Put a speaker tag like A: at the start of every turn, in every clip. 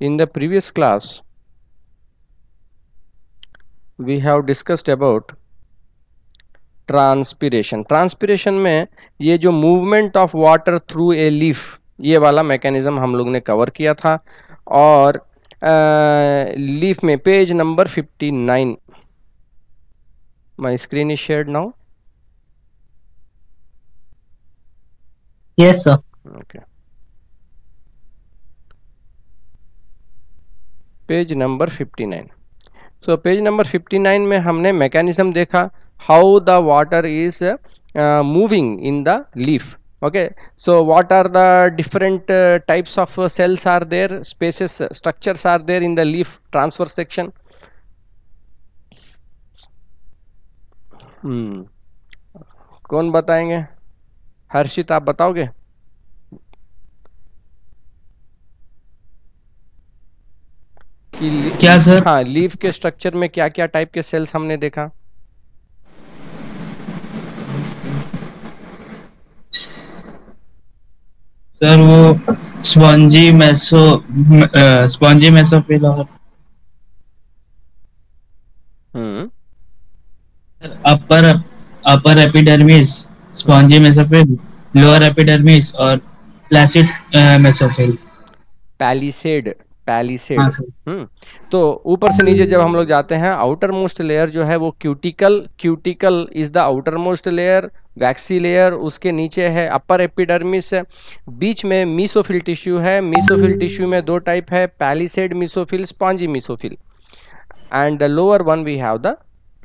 A: in the previous class we have discussed about transpiration transpiration में ये जो movement of water through a leaf ये वाला mechanism हम लोग ने कवर किया था। और लीफ में page number 59 my screen is shared now
B: yes sir
A: okay page number 59 so page number 59 में हमने मैकेनिज्म देखा how the water is moving in the leaf okay so what are the different types of cells are there spaces structures are there in the leaf transfer section कौन बताएँगे? हर्षित, आप बताओगे?
B: क्या sir
A: हाँ leaf के structure में क्या क्या टाइप के सेल्स हमने देखा?
B: सर वो स्पॉन्जी मेसो स्पॉन्जी मेसोफिल और upper upper epidermis spongy mesophyll lower epidermis और प्लासिड मेसोफिल
A: पैलिसेड पैलिसेड
B: हाँ
A: हम्म तो ऊपर से नीचे जब हम लोग जाते हैं आउटर मोस्ट लेयर जो है वो cuticle cuticle is the outermost layer waxy layer उसके नीचे है अपर एपिडर्मिस बीच में मीसोफिल टिश्यू है मीसोफिल टिश्यू में दो टाइप है palisade mesophyll spongy mesophyll and the lower one we have the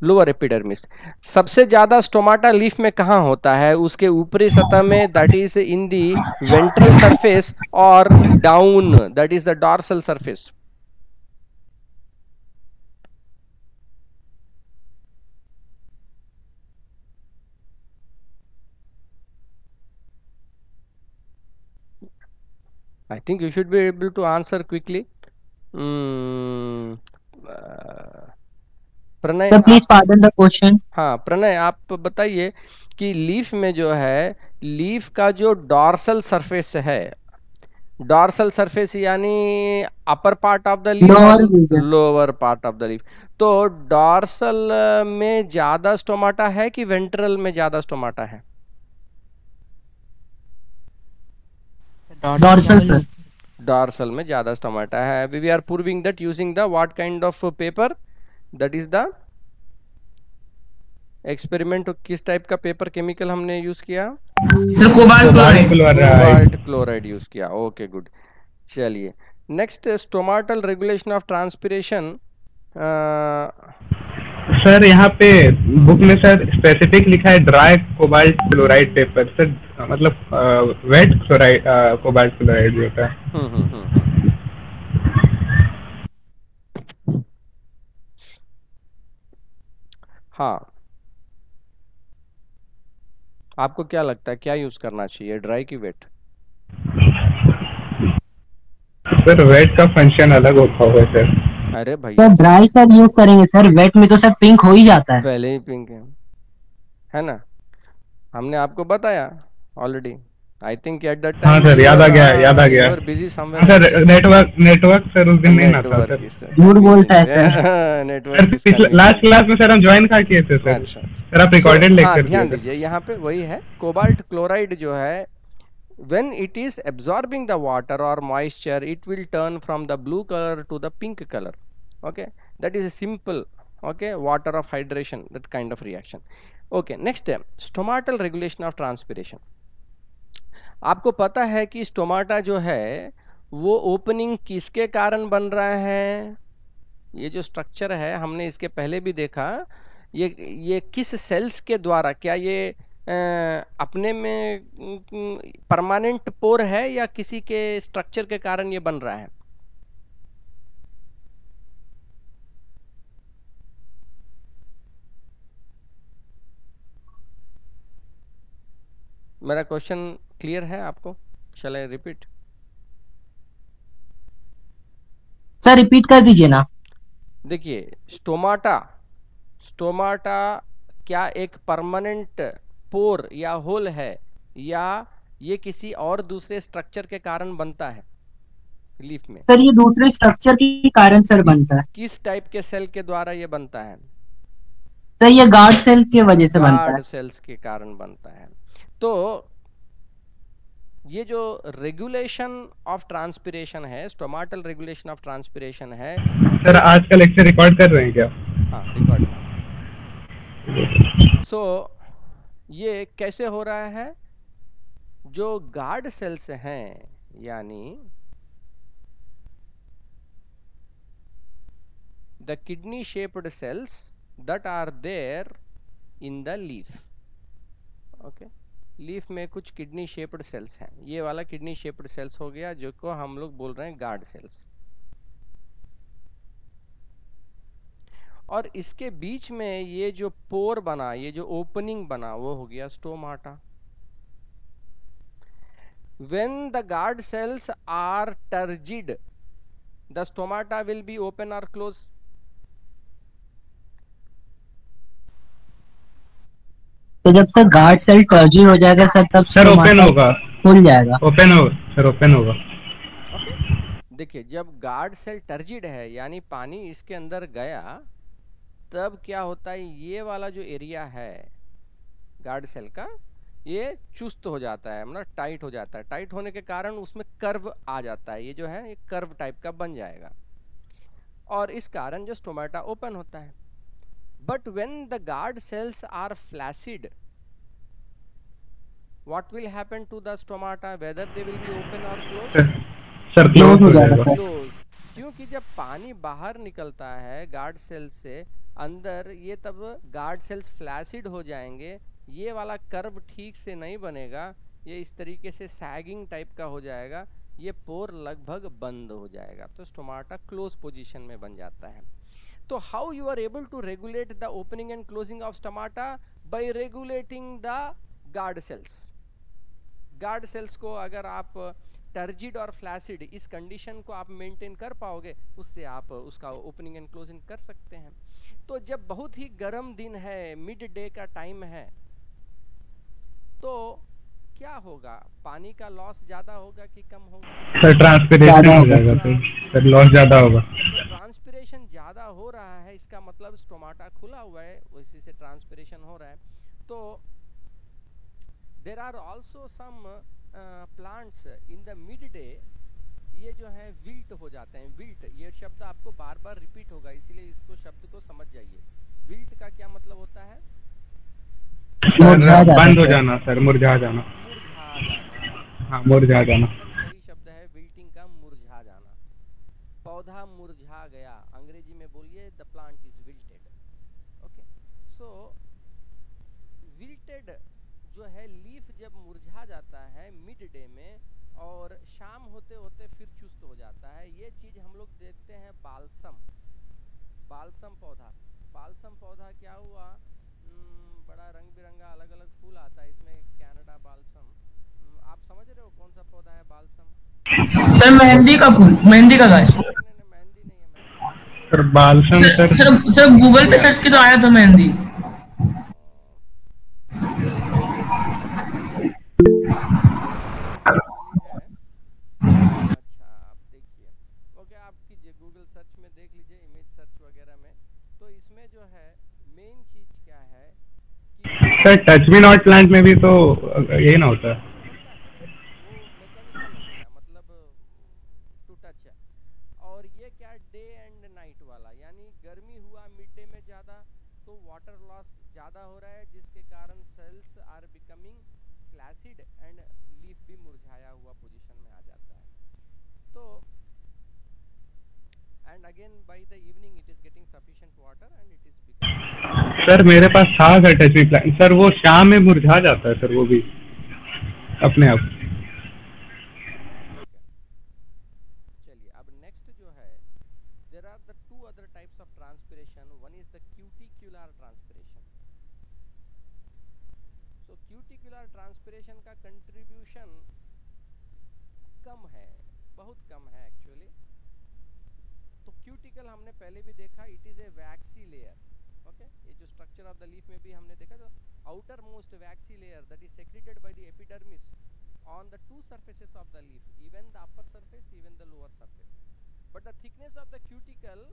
A: lower epidermis सबसे ज़्यादा स्टोमाटा लीफ में कहाँ होता है उसके ऊपरी सतह में that is in the ventral surface और down that is the dorsal surface I think you should be able to answer quickly. Hmm. uh, Pranay
C: please pardon the question
A: हाँ प्रणय आप बताइए कि लीफ में जो है लीफ का जो डॉर्सल सरफेस है डॉर्सल सरफेस यानी upper part of the leaf. Lower part of the leaf तो डॉर्सल में ज़्यादा स्टोमाटा है कि वेंट्रल में ज़्यादा स्टोमाटा है?
C: डॉर्सल
A: डॉर्सल में ज़्यादा स्टोमाटा है. We are proving that using the what kind of paper that is the experiment किस टाइप का पेपर केमिकल हमने यूज़ किया?
B: Sir cobalt chloride
A: cobalt chloride use किया। ओके गुड चलिए। Next stomatal regulation of transpiration
D: sir यहाँ पे book में sir specific लिखा है dry cobalt chloride paper sir मतलब वेट क्लोराइड कोबाल्ट क्लोराइड जो होता है।
A: हाँ। आपको क्या लगता है क्या यूज़ करना चाहिए ड्राई की वेट
D: सर वेट का फ़ंक्शन अलग होता होगा सर
A: अरे भैया।
C: सर ड्राई कब यूज़ करेंगे सर वेट में तो सर पिंक हो ही जाता है।
A: पहले ही पिंक है। है ना? हमने आपको बताया already I think at that
D: हाँ सर, याद आ गया, याद आ गया।
A: Busy somewhere
D: sir network network sir उस दिन नहीं आता सर
C: झूठ बोलता है सर
A: नेटवर्क
D: लास्ट क्लास में सर हम ज्वाइन कहा किए थे सर
A: अच्छा
D: सर आप रिकॉर्डेड
A: हाँ
D: लेक्चर
A: ध्यान दीजिए यहाँ पे वही है कोबाल्ट क्लोराइड जो है when it is absorbing the water or moisture it will turn from the blue color to the pink color okay that is a simple okay water of hydration that kind of reaction okay next step stomatal regulation of transpiration आपको पता है कि stomata जो है वो opening किसके कारण बन रहा है? ये जो स्ट्रक्चर है हमने इसके पहले भी देखा ये ये किस सेल्स के द्वारा क्या ये अ, अपने में परमानेंट पोर है या किसी के स्ट्रक्चर के कारण ये बन रहा है? मेरा क्वेश्चन क्लियर है आपको? चल आई रिपीट
C: सर रिपीट कर दीजिए ना।
A: देखिए स्टोमाटा स्टोमाटा क्या एक परमानेंट पोर या होल है या ये किसी और दूसरे स्ट्रक्चर के कारण बनता है? लीफ में।
C: सर ये दूसरे स्ट्रक्चर के कारण सर बनता है।
A: किस टाइप के सेल के द्वारा ये बनता है?
C: सर ये गार्ड सेल के वजह से बनता है।
A: गार्ड सेल्स के कारण बनता है। तो ये जो रेगुलेशन ऑफ़ ट्रांसपिरेशन है स्टोमाटल रेगुलेशन ऑफ़ ट्रांसपिरेशन है
D: सर आज का लेक्चर रिकॉर्ड कर रहे हैं क्या?
A: हाँ रिकॉर्ड सो so, ये कैसे हो रहा है? जो गार्ड सेल्स हैं यानी the kidney shaped cells that are there in the leaf okay? Leaf में कुछ किडनी शेप्ड सेल्स हैं। ये वाला किडनी शेप्ड सेल्स हो गया जो को हम लोग बोल रहे हैं गार्ड सेल्स। और इसके बीच में ये जो पोर बना, ये जो ओपनिंग बना, वो हो गया stomata. When the guard cells are turgid, the stomata will be open or close
C: तो जब तक गार्ड सेल टर्जी हो जाएगा सर तब
D: सर ओपन होगा।
C: खुल जाएगा।
D: ओपन होगा सर ओपन होगा।
A: देखिए जब गार्ड सेल टर्जिड है यानी पानी इसके अंदर गया तब क्या होता है ये वाला जो एरिया है गार्ड सेल का ये चुस्त हो जाता है मतलब टाइट हो जाता है। टाइट होने के कारण उसमें कर्व आ जाता है। ये जो है ये कर्व टाइप का बन जाएगा। और इस कारण जो स्टोमेटा ओपन होता है। But when the guard cells are flaccid what will happen to the stomata whether they will be open or closed?
D: Sir close हो जाएगा।
A: close. क्योंकि जब पानी बाहर निकलता है गार्ड सेल से अंदर ये तब गार्ड सेल्स फ्लैसिड हो जाएँगे। ये वाला कर्व ठीक से नहीं बनेगा। ये इस तरीके से सैगिंग टाइप का हो जाएगा। ये पोर लगभग बंद हो जाएगा। तो स्टोमाटा क्लोज पोजीशन में बन जाता है। तो how you are able to regulate the opening and closing of stomata by regulating the guard cells guard cells को अगर आप टर्जिड और फ्लैसिड इस कंडीशन को आप मेंटेन कर पाओगे उससे आप उसका ओपनिंग एंड क्लोजिंग कर सकते हैं। तो जब बहुत ही गर्म दिन है मिड डे का टाइम है तो क्या होगा? पानी का लॉस ज़्यादा होगा कि कम होगा?
D: सर ट्रांसपिरेशन हो जाएगा सर सर लॉस ज़्यादा होगा।
A: तो ट्रांसपिरेशन ज़्यादा हो रहा है इसका मतलब स्टोमाटा खुला हुआ है उसी से ट्रांसपिरेशन हो रहा है। तो there are also some plants in the midday ये जो है विल्ट हो जाते हैं विल्ट ये शब्द आपको बार बार रिपीट होगा इसीलिए इसको शब्द को समझ जाइए। विल्ट का क्या मतलब होता है?
D: बंद हो जाना सर मुरझा जाना।
A: मुरझा जाना।
D: हाँ मुरझा जाना
A: सही शब्द है विल्टिंग का मुरझा जाना पौधा मुरझा गया अंग्रेज़ी में बोलिए the plant is wilted okay so wilted जो है लीफ जब मुरझा जाता है मिड डे में और शाम होते होते फिर चुस्त हो जाता है ये चीज़ हम लोग देखते हैं बालसम बालसम पौधा। बालसम पौधा क्या हुआ? हम्म, बड़ा रंग बिरंगा अलग अलग फूल आता है इसमें कैनेडा बालसम। हम्म, आप समझ रहे हो कौन सा पौधा है बालसम?
B: सर मेहंदी का फूल मेहंदी का गाछ
A: है
D: sir balsam
B: sir
D: sir
B: sir sir Google पे सर्च की तो आया था मेहंदी
A: अच्छा आप देखिए ओके आप कीजिए गूगल सर्च में देख लीजिए इमेज सर्च वगैरह में तो इसमें जो है मेन चीज़ क्या है
D: sir touch me not plant में भी तो यही ना होता। है
A: वो मैकेनिकल हो गया मतलब टू टच है और ये क्या डे एंड नाइट वाला यानी गर्मी हुआ मिड डे में ज़्यादा तो वाटर लॉस ज़्यादा हो रहा है जिसके कारण cells are becoming flaccid and leaf भी मुरझाया हुआ पोजीशन में आ जाता है तो and again by the evening it is getting sufficient water and it is becoming
D: sir मेरे पास था sir touch me plan sir वो शाम में मुरझा जाता है सर वो भी अपने आप
A: चलिए अब नेक्स्ट जो है there are the two other types of transpiration one is the cuticular transpiration so cuticular transpiration का कंट्रीब्यूशन कम है बहुत कम है एक्चुअली तो क्यूटिकल हमने पहले भी देखा it is a waxy layer okay ये जो स्ट्रक्चर ऑफ़ द लीफ में भी हमने देखा तो outermost waxy layer that is secreted by the epidermis on the two surfaces of the leaf even the upper surface even the lower surface but the thickness of the cuticle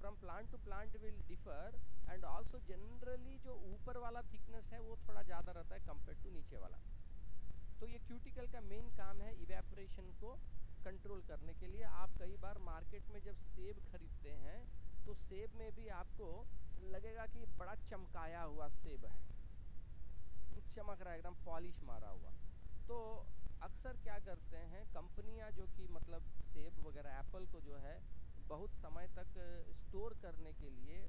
A: from plant to plant will differ. And also generally जो ऊपर वाला thickness है, वो थोड़ा ज़्यादा रहता है compared to नीचे वाला। तो ये क्यूटिकल का मेन काम है इवेपोरेशन को कंट्रोल करने के लिए। आप कई बार मार्केट में जब सेब खरीदते हैं तो सेब में भी आपको लगेगा कि बड़ा चमकाया हुआ सेब है। चमक रहा है, एकदम पॉलिश मारा हुआ। तो अक्सर क्या करते हैं, कंपनियाँ जो कि मतलब सेब वगैरह, एप्पल को जो है, बहुत समय तक स्टोर करने के लिए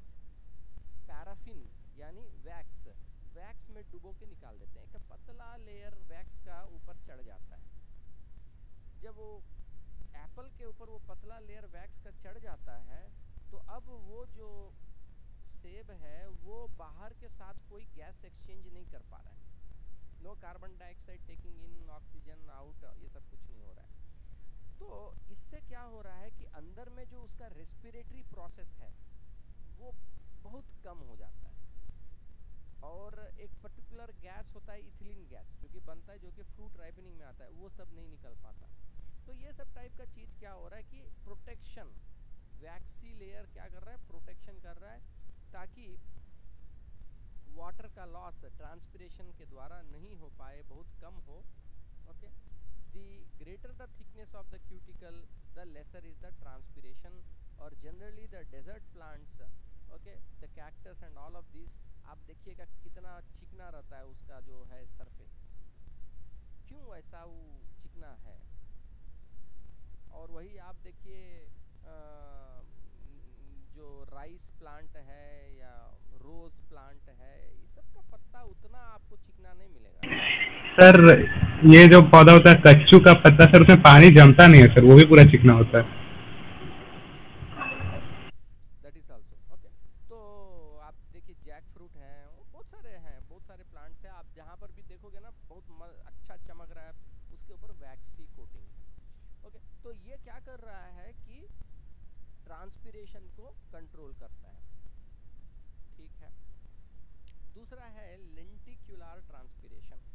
A: पैराफिन, यानी वैक्स वैक्स में डुबो के निकाल देते हैं। एक पतला लेयर वैक्स का ऊपर चढ़ जाता है। जब वो एप्पल के ऊपर वो पतला लेयर वैक्स का चढ़ जाता है तो अब वो जो सेब है, वो बाहर के साथ कोई गैस एक्सचेंज नहीं कर पा रहा है। No carbon dioxide taking in oxygen out ये सब कुछ नहीं हो रहा है। तो इससे क्या हो रहा है कि अंदर में जो उसका रेस्पिरेटरी प्रोसेस है, वो बहुत कम हो जाता है। और एक पर्टिकुलर गैस होता है इथिलीन गैस जो कि बनता है, जो कि फ्रूट राइपनिंग में आता है, वो सब नहीं निकल पाता। तो ये सब टाइप का चीज़ क्या हो रहा है कि प्रोटेक्शन वैक्सी लेयर क्या कर रहा है? प्रोटेक्शन कर रहा है, ताकि वाटर का लॉस ट्रांसपिरेशन के द्वारा नहीं हो पाए, बहुत कम हो okay the greater the thickness of the cuticle the lesser is the transpiration और generally the desert plants okay the cactus and all of this आप देखिएगा कितना चिकना रहता है उसका जो है सरफेस क्यों ऐसा वो चिकना है? और वही आप देखिए जो राइस प्लांट है या रोज प्लांट है, ये सब का पत्ता उतना आपको चिकना नहीं मिलेगा।
D: सर, ये जो पौधा होता है, कच्चू का पत्ता, सर, उसमें पानी जमता नहीं है, सर, वो भी पूरा चिकना होता है
A: दैट इज़ आल्सो ओके तो आप देखिए जैक फ्रूट है बहुत सारे हैं बहुत सारे प्लांट्स हैं आप जहाँ पर भी देखोगे ना बहुत अच्छा चमक रहा है उसके ऊपर वैक्सी कोटिंग ओके तो ये क्या कर रहा है कि ट्रांसपिरेशन को कंट्रोल करता है ठीक है दूसरा है lenticular transpiration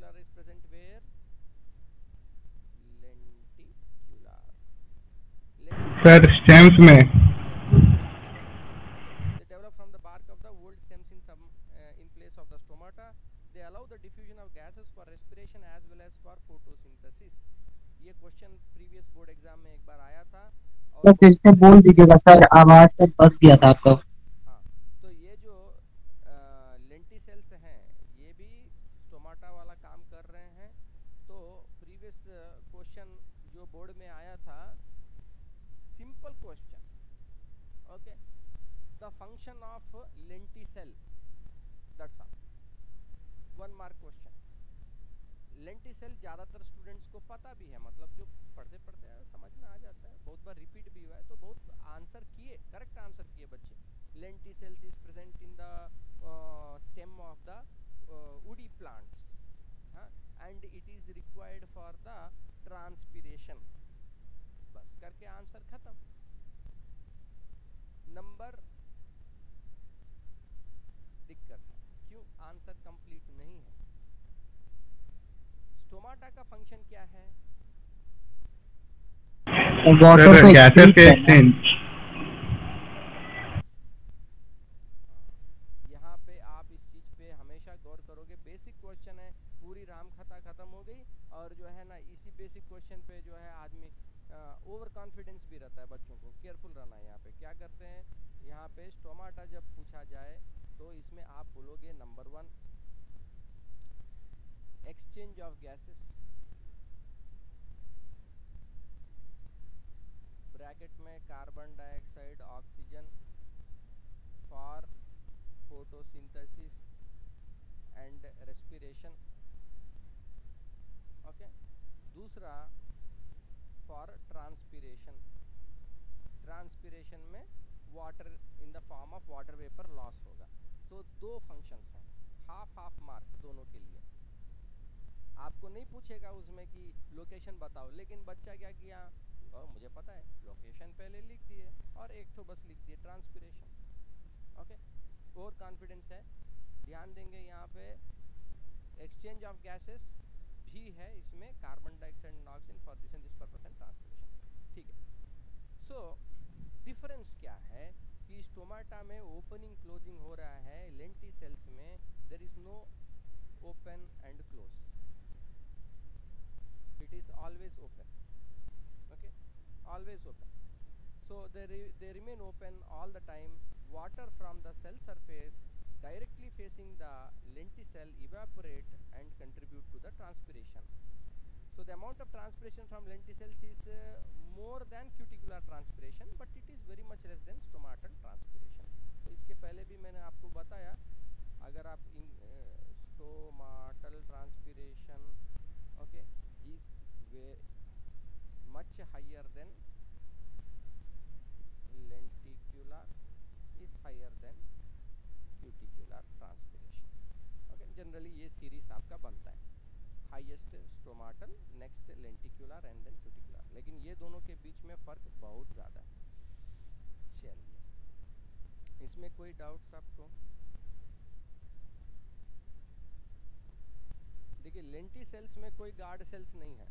A: lenticular is present where lenticular
D: sir stems में
A: they develop from the bark of the old stems in some uh, in place of the stomata they allow the diffusion of gases for respiration as well as for photosynthesis ये question previous board exam में एक बार आया था
C: तो फिर से बोल दीजिएगा सर आवाज़ सर बस गया था आपका
A: हाँ तो ये जो लेंटिसेल्स हैं ये भी स्टोमाटा वाला काम कर रहे हैं तो प्रीवियस क्वेश्चन जो बोर्ड में आया था simple question okay the function of lenticel that's all one mark question lenticel ज़्यादातर स्टूडेंट्स को पता भी है मतलब जो पढ़ते पढ़ते समझ में आ जाता है बहुत बार रिपीट भी हुआ है तो बहुत आंसर काम सकती है बच्चे। Lenticels is present in the stem of the woody plants and it is required for the transpiration बस करके आंसर खत्म। नंबर दिक्कत क्यों? आंसर कंप्लीट नहीं है। स्टोमाटा का फ़ंक्शन क्या है?
C: वाटर
D: गैसेस के एक्सचेंज
A: पेस्ट टोमाटा जब पूछा जाए तो इसमें आप बोलोगे number one exchange of gases bracket में carbon dioxide oxygen for photosynthesis and respiration okay दूसरा फॉर ट्रांसपीरेशन ट्रांसपीरेशन में water in the form of water vapor loss होगा। तो दो functions हैं half half mark दोनों के लिए। आपको नहीं पूछेगा उसमें कि लोकेशन बताओ लेकिन बच्चा क्या किया? "अ, मुझे पता है लोकेशन पहले लिख दिए और एक तो बस लिख दिए ट्रांसपिरेशन ओके ओवर कॉन्फिडेंस है। ध्यान देंगे यहाँ पे exchange of gases भी है इसमें carbon dioxide नॉक्सिन for this and this purpose and transpiration ठीक है सो डिफरेंस क्या है सपाटा में ओपनिंग क्लोजिंग हो रहा है लेंटी सेल्स में there is no open and close it is always open okay always open so they remain open all the time water from the cell surface directly facing the lenticel evaporate and contribute to the transpiration so the amount of transpiration from lenticels is uh, more than cuticular transpiration but it is very much less than stomatal transpiration तो इसके पहले भी मैंने आपको बताया अगर आप इन stomatal transpiration okay is much higher than lenticular is higher than cuticular transpiration okay generally ये सीरीज़ आपका बनता है highest stomatal next lenticular and then cuticular लेकिन ये दोनों के बीच में फ़र्क बहुत ज़्यादा है। चलिए। इसमें कोई डाउट्स आपको? देखिए लेंटी सेल्स में कोई गार्ड सेल्स नहीं है।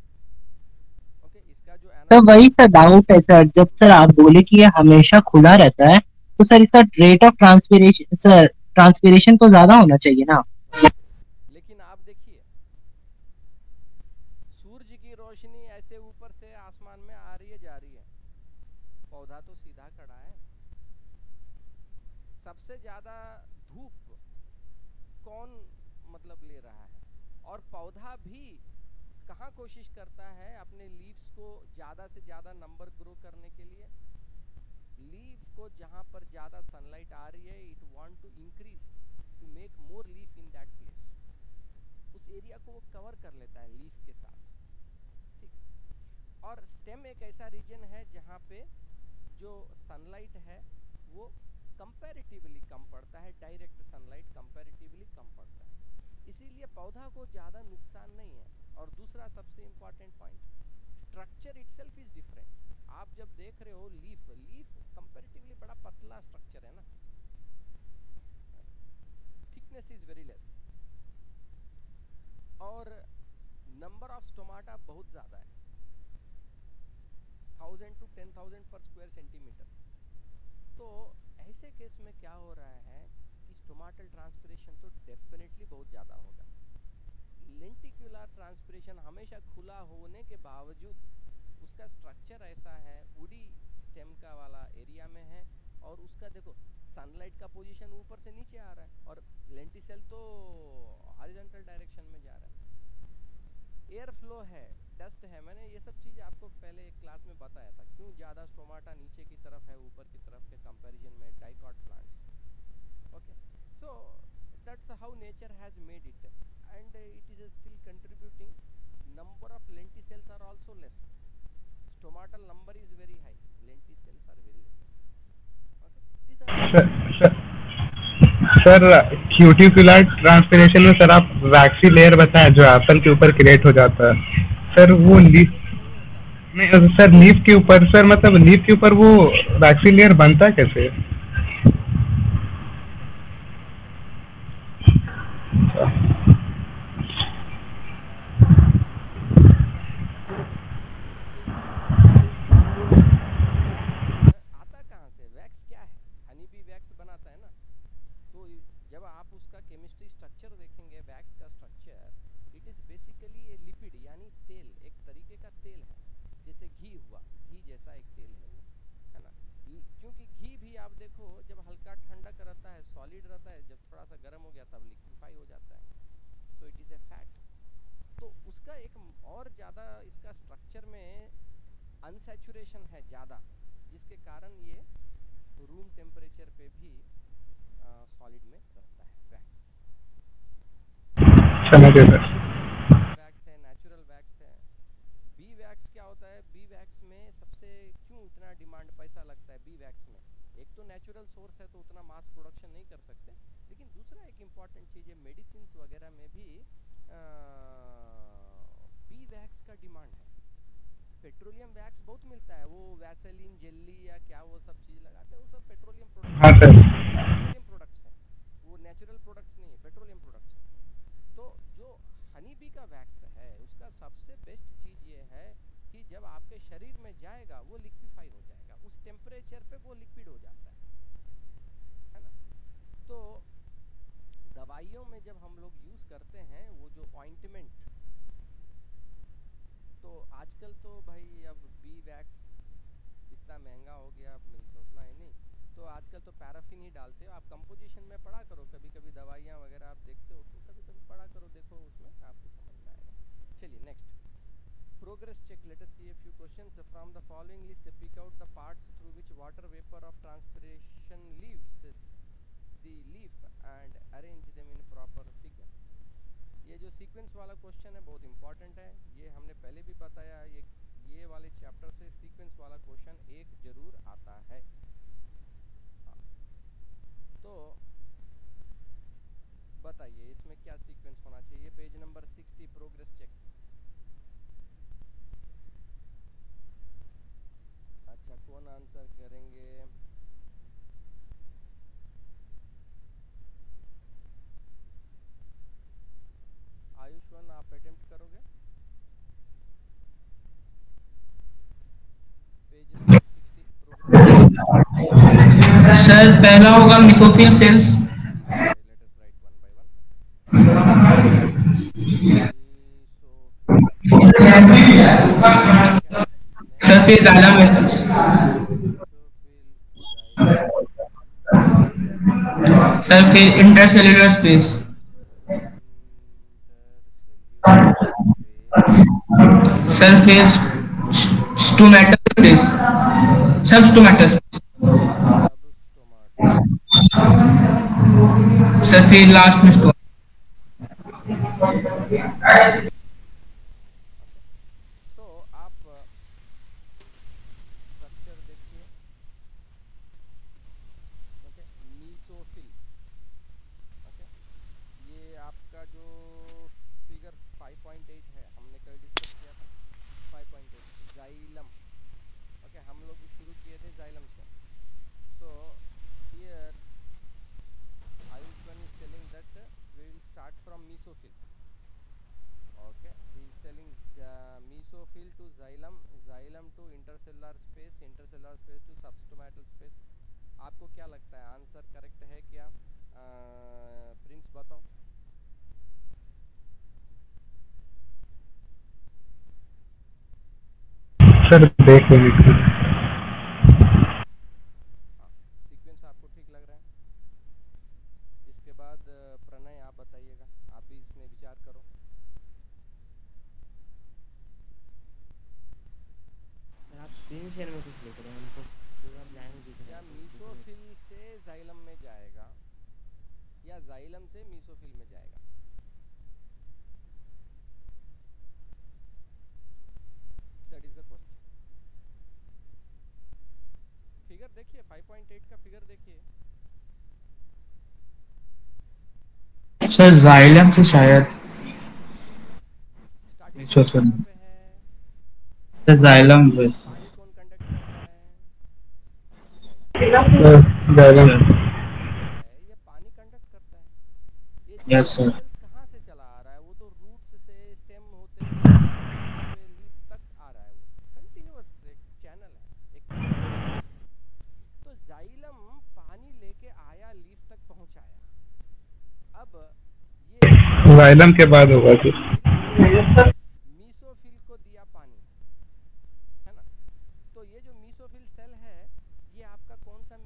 A: ओके इसका जो
C: तो वही सर डाउट है सर जब सर आप बोले कि ये हमेशा खुला रहता है तो सर इसका rate of transpiration sir transpiration तो ज़्यादा होना चाहिए ना
A: लेकिन आप देखिए सूरज की रोशनी ऐसे ऊपर से आसमान में आ रही है जा रही है पौधा तो सीधा खड़ा है सबसे ज़्यादा धूप कौन मतलब ले रहा है और पौधा भी कहाँ कोशिश करता है अपने लीव्स को ज़्यादा से ज़्यादा नंबर ग्रो करने के लिए? लीफ को जहाँ पर ज़्यादा सनलाइट आ रही है it want to increase to make more leaf in that place उस एरिया को वो कवर कर लेता है लीफ के साथ, ठीक और स्टेम एक ऐसा रीजन है जहाँ पे जो सनलाइट है, वो कंपैरेटिवली कम पड़ता है डायरेक्ट सनलाइट कंपैरेटिवली कम पड़ता है। इसीलिए पौधा को ज़्यादा नुकसान नहीं है। और दूसरा सबसे important point structure itself is different आप जब देख रहे हो लीफ लीफ कंपैरेटिवली बड़ा पतला स्ट्रक्चर है ना। थिकनेस इज़ वेरी लेस और नंबर ऑफ़ स्टोमाटा बहुत ज़्यादा है। थाउज़ेंड टू टेन थाउज़ेंड पर स्क्वायर सेंटीमीटर तो ऐसे केस में क्या हो रहा है? स्टोमाटल ट्रांसपिरेशन तो डेफिनेटली बहुत ज़्यादा होगा। लेंटिकुलर ट्रांसपिरेशन हमेशा खुला होने के बावजूद उसका स्ट्रक्चर ऐसा है उडी स्टेम का वाला एरिया में है और उसका देखो सनलाइट का पोजीशन ऊपर से नीचे आ रहा है और लेंटिसेल तो हॉरिजॉन्टल डायरेक्शन में जा रहा है। एयर फ्लो है डस्ट है, मैंने ये सब चीज़ आपको पहले एक क्लास में बताया था, क्यों ज़्यादा स्टोमाटा नीचे की तरफ़ है, ऊपर की तरफ़ के कंपैरिजन में dicot plants okay so that's how nature has made it and uh, it is uh, still contributing number of lenticels are also less stomatal number is very high lenticels are very less okay these are
D: sir cuticular transpiration में sir आप waxy layer बताएँ जो Apple के ऊपर create हो जाता है sir वो लीफ नहीं सर लीफ के ऊपर सर मतलब लीफ के ऊपर वो वैक्सी लेयर बनता है कैसे
A: आता कहाँ से वैक्स क्या है हनी बी वैक्स बनाता है ना तो जब आप उसका केमिस्ट्री स्ट्रक्चर देखेंगे वैक्स का structure it is basically a lipid यानी तेल एक तरीके का तेल है जैसे घी हुआ घी जैसा एक तेल है वो है ना क्योंकि घी भी आप देखो जब हल्का ठंडक रहता है सॉलिड रहता है जब थोड़ा सा गर्म हो गया तब लिक्विफाई हो जाता है तो इट इज़ ए फैट तो उसका एक और ज़्यादा इसका स्ट्रक्चर में अनसेचुरेशन है ज़्यादा जिसके कारण ये रूम टेम्परेचर पे भी सॉलिड में रहता है वैक्स
D: समझे सर
A: वैक्स है नेचुरल वैक्स है बी वैक्स क्या होता है बी वैक्स में सबसे क्यों इतना डिमांड पैसा लगता है बी वैक्स में एक तो नेचुरल सोर्स है तो उतना मास प्रोडक्शन नहीं कर सकते लेकिन दूसरा एक इंपॉर्टेंट चीज़ है मेडिसिन वगैरह में भी बी वैक्स का डिमांड है पेट्रोलियम वैक्स बहुत मिलता है वो वैसेलिन जेली या क्या वो सब चीज़ लगाते हैं वो सब पेट्रोलियम प्रोडक्ट
D: हाँ सर।
A: पेट्रोलियम प्रोडक्ट्स हैं। वो नेचुरल प्रोडक्ट्स नहीं है पेट्रोलियम प्रोडक्ट्स। तो जो हनी बी का वैक्स है, उसका सबसे बेस्ट चीज़ ये है कि जब आपके शरीर में जाएगा, वो लिक्विफाई हो जाएगा। उस टेम्परेचर पे वो लिक्विड हो जाता है। है ना? तो दवाइयों में जब हम लोग यूज़ करते हैं, वो जो ऑइंटमेंट तो आजकल तो भाई अब बी वैक्स इतना महँगा हो गया, अब मिलता उतना है नहीं। तो आजकल तो पैराफिन ही डालते हो। आप कंपोजिशन में पढ़ा करो कभी कभी दवाइयाँ वगैरह आप देखते हो तो। पढ़ा करो, देखो उसमें, आपको समझ आएगा। चलिए next progress check let us see a few questions from the following list pick out the parts through which water vapour of transpiration leaves the leaf and arrange them in proper sequence ये जो sequence वाला question है, बहुत important है। ये हमने पहले भी बताया ये ये वाले चैप्टर से सीक्वेंस वाला क्वेश्चन एक ज़रूर आता है। हाँ। तो बताइए, इसमें क्या सीक्वेंस होना चाहिए? पेज नंबर 60 प्रोग्रेस चेक अच्छा कौन आंसर करेंगे? आयुष्मान, आप अटेम्प्ट करोगे? पेज नंबर 60 प्रोग्रेस
B: सर पहला होगा mesophyll cells
A: by one
B: sir फिर जाइलम सर फिर इंटरसेल्युलर स्पेस स्पेस। सब स्पेस। लास्ट में स्टोम
A: Bye.
D: सर देख लेंगे
A: सीक्वेंस आपको ठीक लग रहा है इसके बाद अ, प्रणय आप बताइएगा आप भी इसमें विचार करो
E: आप स्क्रीन शेयर में कुछ लिख रहे हैं हमको पूरा ब्लैंक दिख
A: क्या
E: रहा है
A: मीसोफिल से जाइलम में जाएगा या जाइलम से मीसोफिल में जाएगा that is the question figure देखिए 5.8 का फिगर देखिए
B: सर जाइलम से शायद। सर जाइलम
D: जाइलम
A: यस ये पानी कंडक्ट करता है ये
B: Yes, sir.
A: cells कहाँ से चला आ रहा है वो तो रूट्स से स्टेम होते हुए लीफ तक आ रहा है वो कंटिन्यूअस एक चैनल है एक तो जाइलम पानी लेके आया लीफ तक पहुँचाया अब
D: जाइलम के बाद होगा
A: जी दिया पानी है तो ये जो मीसोफिल सेल है ये आपका कौन सा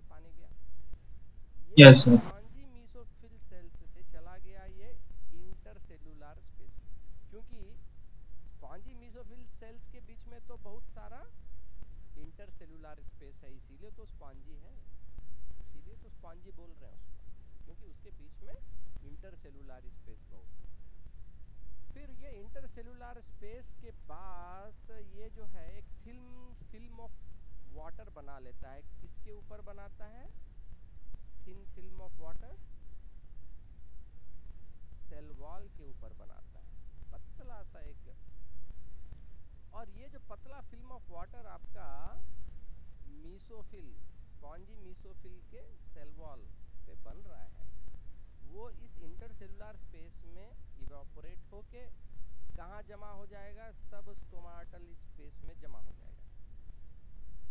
A: पानी
B: Yes, sir.
A: Spongy mesophyll cells से चला गया ये इंटरसेलुलर स्पेस क्योंकि स्पॉन्जी मीसोफिल सेल्स के बीच में तो बहुत सारा इंटरसेलुलर स्पेस है इसीलिए तो स्पॉन्जी है इसीलिए तो स्पॉन्जी बोल रहे हैं उसको क्योंकि उसके बीच में इंटरसेलुलर स्पेस बहुत है फिर ये इंटरसेलुलर स्पेस के पास ये जो है एक फ़िल्म फ़िल्म ऑफ़ वाटर बना लेता है किसके ऊपर बनाता है thin film of water cell wall के ऊपर बनाता है पतला सा एक वाटर आपका मीसोफिल स्पॉन्जी मीसोफिल के सेल वॉल पे बन रहा है। वो इस इंटरसेलुलर स्पेस में इवापोरेट होके कहाँ जमा हो जाएगा? सब स्टोमाटल स्पेस में जमा हो जाएगा।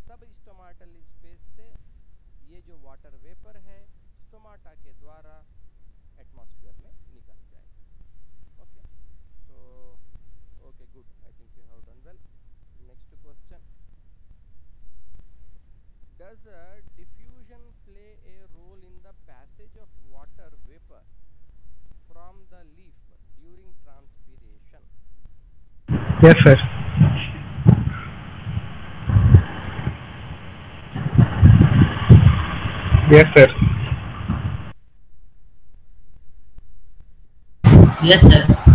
A: सब स्टोमाटल स्पेस से ये जो वाटर वेपर है स्टोमाटा के द्वारा एटमॉस्फेयर में निकल जाएगा। Okay so okay good I think you have done well question Does a diffusion play a role in the passage of water vapor from the leaf during transpiration?
D: Yes, sir. Yes, sir.
B: Yes, sir.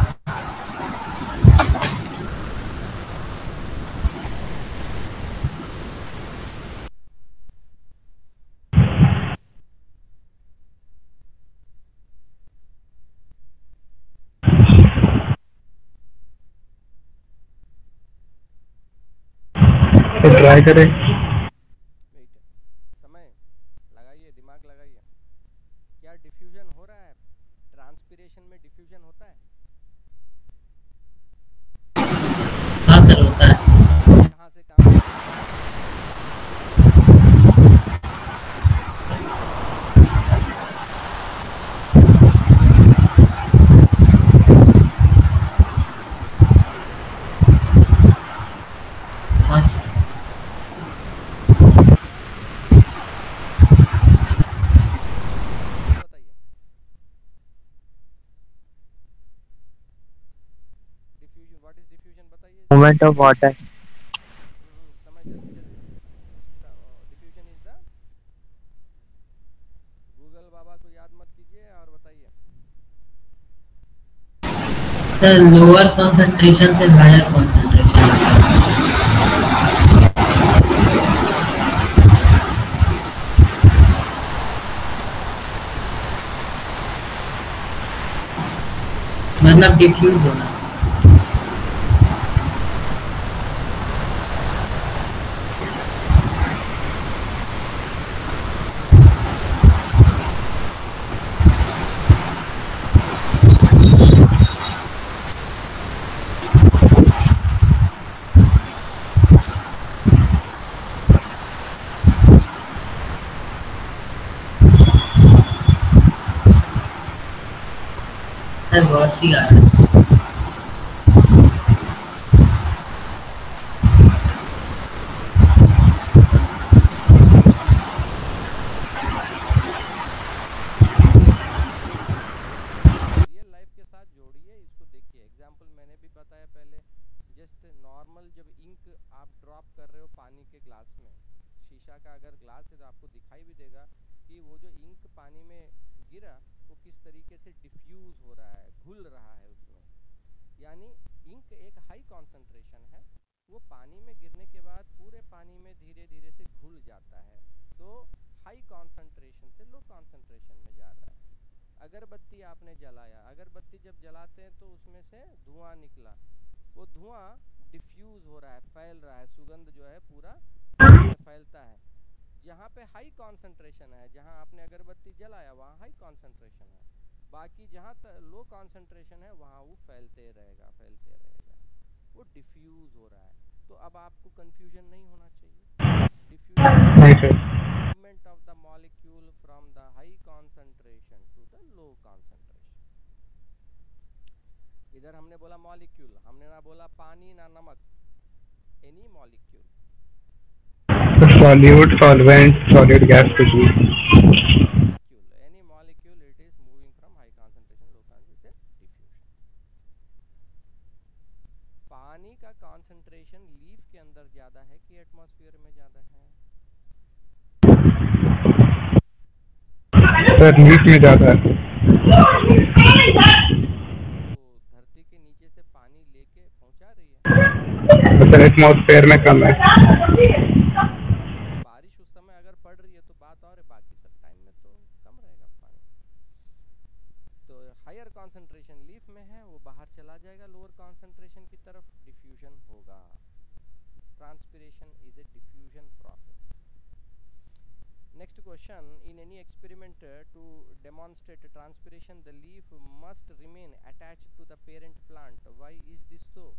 D: Try करें।
A: समय लगाइए दिमाग लगाइए। क्या diffusion हो रहा है? Transpiration में डिफ्यूजन होता है?
B: हाँ सर होता है।
A: कहाँ से काम करता है?
B: हाँ सर
A: बताइए डिफ्यूजन व्हाट इज़ डिफ्यूजन बताइए
E: movement of water
A: हम्म, समय जल्दी जल्दी डिफ्यूजन इज़ द गूगल बाबा को याद मत कीजिए और बताइए
B: सर लोअर कंसंट्रेशन से हायर कंसंट्रेशन मतलब डिफ्यूज होना। सर बहुत सी आ रहा है
A: रियल लाइफ के साथ जोड़िए इसको देखिए एग्ज़ाम्पल मैंने भी बताया पहले जस्ट नॉर्मल जब इंक आप ड्रॉप कर रहे हो पानी के ग्लास में शीशा का अगर ग्लास है तो आपको दिखाई भी देगा कि वो जो इंक पानी में गिरा वो किस तरीके से डिफ्यूज हो रहा है घुल रहा है उसमें यानी इंक एक हाई कॉन्सेंट्रेशन है वो पानी में गिरने के बाद पूरे पानी में धीरे धीरे से घुल जाता है तो हाई कॉन्सेंट्रेशन से लो कॉन्सेंट्रेशन में जा रहा है। अगरबत्ती आपने जलाया, अगरबत्ती जब जलाते हैं तो उसमें से धुआँ निकला। वो धुआँ डिफ्यूज हो रहा है, फैल रहा है, सुगंध जो है पूरा फैलता है। जहाँ पे हाई कॉन्सेंट्रेशन है, जहाँ आपने अगरबत्ती जलाया, वहाँ हाई कॉन्सेंट्रेशन है। बाकी जहाँ लो कॉन्सेंट्रेशन है, वहाँ वो फैलते रहेगा फैलते रहेगा। वो डिफ्यूज हो रहा है। तो अब आपको कन्फ्यूज़न नहीं होना चाहिए। movement of the molecule from the high इधर हमने बोला मॉलिक्यूल हमने ना बोला पानी ना नमक एनी मॉलिक्यूल
D: सॉल्यूट सॉल्वेंट
A: पानी का कॉन्सेंट्रेशन लीफ के अंदर ज़्यादा है कि एटमॉस्फेयर में ज़्यादा है?
D: में ज़्यादा है।
A: तो धरती के नीचे से पानी लेके पहुँचा रही है
D: सर एटमोसफेयर में कम है।
A: बारिश उस समय अगर पड़ रही है तो बात और है, बाकी सब टाइम में तो कम रहेगा पानी। तो हायर कंसंट्रेशन लीफ में है, वो बाहर चला जाएगा लोअर कंसंट्रेशन की तरफ़ डिफ्यूजन होगा। Transpiration is a diffusion process next question in any experiment uh, to demonstrate transpiration the leaf must remain attached to the parent plant why is this so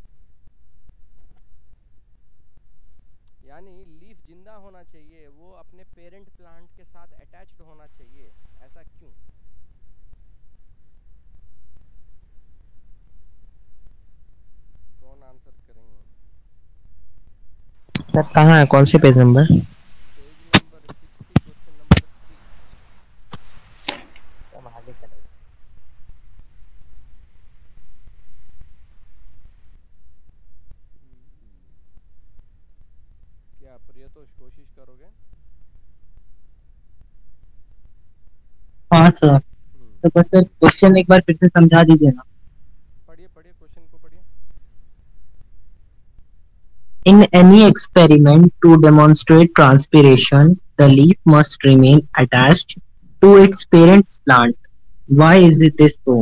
A: यानी लीफ ज़िंदा होना चाहिए वो अपने parent plant के साथ attached होना चाहिए ऐसा क्यों कौन आंसर करेंगे
E: सर कहाँ है कौन से page number
A: page number 60 question number 3 क्या प्रियतोष कोशिश करोगे
C: सर
A: हम्म,
C: तो बस सर क्वेश्चन एक बार फिर से समझा दीजिए ना
A: पढ़िए पढ़िए क्वेश्चन को पढ़िए
C: experiment to demonstrate transpiration, the leaf must remain attached to its parent's plant. Why is it this so?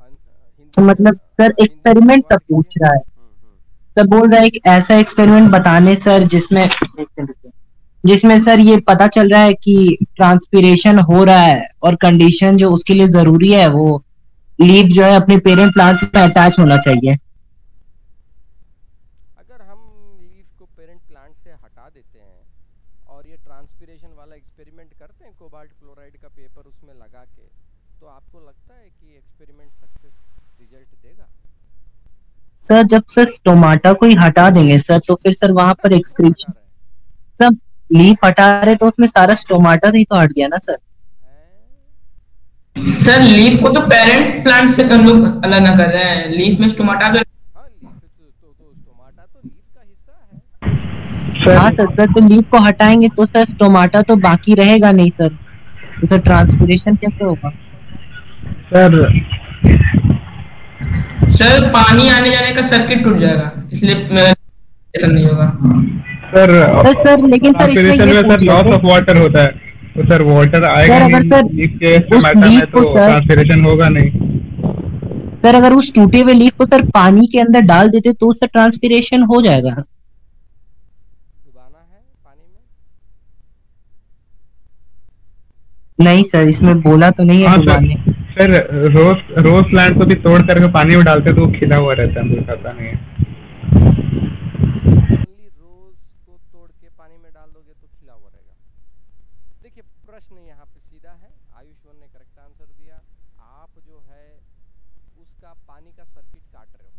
A: हन- हिंदी
C: तो मतलब सर एक्सपेरिमेंट का पूछ रहा है
A: हम्म, हम्म।
C: सर बोल रहा है कि ऐसा एक्सपेरिमेंट बताने सर जिसमें जिसमें सर ये पता चल रहा है कि ट्रांसपीरेशन हो रहा है और कंडीशन जो उसके लिए ज़रूरी है वो लीव जो है अपने पेरेंट प्लांट में अटैच होना चाहिए।
A: अगर हम लीफ को पेरेंट प्लांट से हटा देते हैं और ये ट्रांसपीरेशन वाला एक्सपेरिमेंट करते हैं कोबाल्ट क्लोराइड का पेपर उसमें लगा के तो आपको लगता है कि एक्सपेरिमेंट सक्सेस रिज़ल्ट देगा?
C: सर जब सर स्टोमाटा को ही हटा देंगे सर तो फिर सर वहाँ पर एक्सक्रीशन सब लीफ हटा रहे तो उसमें सारा स्टोमाटा ही तो हट गया ना सर।
B: सर लीफ को तो पेरेंट प्लांट से हम लोग अलग ना कर रहे हैं। लीफ में स्टोमाटा तो
A: हाँ लीफ स्टोमाटा लीफ का
D: सर
C: हाँ सर तो लीफ को हटाएँगे तो सर स्टोमाटा तो बाकी रहेगा नहीं सर। तो सर ट्रांसपीरेशन कैसे होगा?
D: सर
B: सर पानी आने जाने का सर्किट टूट जाएगा इसलिए ऐसा नहीं होगा।
D: सर
C: सर सर लेकिन सर इसमें
D: ट्रांसपीरेशन
C: ये
D: सर लॉस ऑफ़ वाटर होता है। तो सर वाटर आएगा
C: सर, अगर
D: नहीं
C: सर
D: लीफ के टमाटर में तो
C: सर-
D: होगा नहीं।
C: सर अगर उस टूटे हुए लीफ को सर पानी के अंदर डाल देते तो उससे ट्रांसपीरेशन हो जाएगा। नहीं सर इसमें बोला तो नहीं है
D: हाँ सर
C: डुबाने।
D: सर रोज रोज प्लांट को भी तोड़ करके पानी में डालते तो वो खिला हुआ रहता है पता नहीं है
A: ओनली रोज को तोड़ के पानी में डाल दोगे तो खिला हुआ रहेगा देखिए प्रश्न यहाँ पे सीधा है आयुष्मान ने करेक्ट आंसर दिया आप जो है उसका पानी का सर्किट काट रहे हो